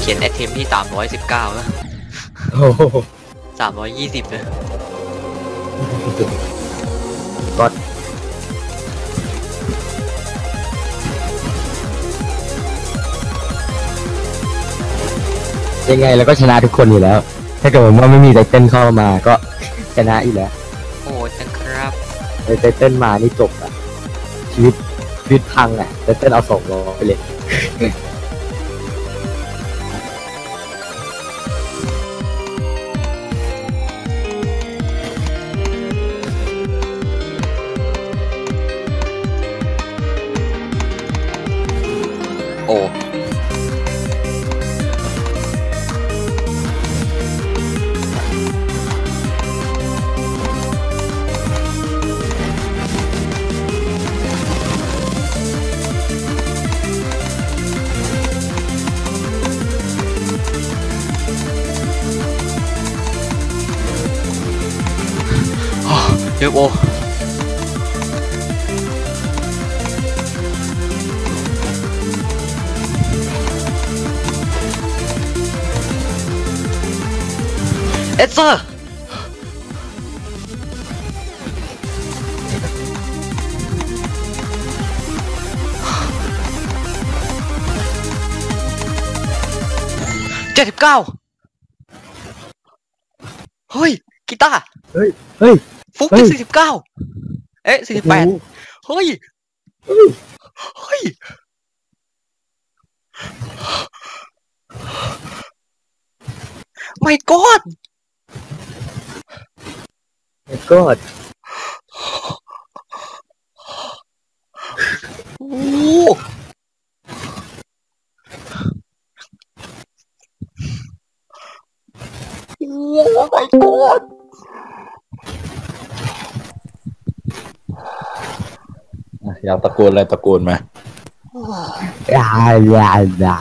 เขียนไอเทมที่สามร้อยสิบเก้าแล้วโอ้โหสามร้อยยี่สิบนะก็ยังไงเราก็ชนะทุกคนอยู่แล้ว ถ้าเกิดว่าไม่มีไตเติ้ลเข้ามาก็ชนะอยู่แล้วโอ้จังครับไตเติ้ลมานี่จบอะชีวิตชีวิตพังอะไตเติ้ลเอาสองร้อยไปเลย 어. 아, 예, 뭐. Ether Trời thiệp cao! Ôi, guitar! Ê, 49. Phú cái thiệp cao! Ê, thiệp bẹt! My god! เฮ้ย กีตาร์ เฮ้ย เฮ้ย ฟุก เฮ้ ที่ ย สี่สิบเก้า เอ๊ะสี่สิบแปด เฮ้ย เฮ้ย ไม่กอด โอ้โหก็ โอ้โหไม่กอด อยากตะโกนอะไรตะโกนมา อย่าอย่าอย่า